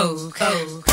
Oh, Coke.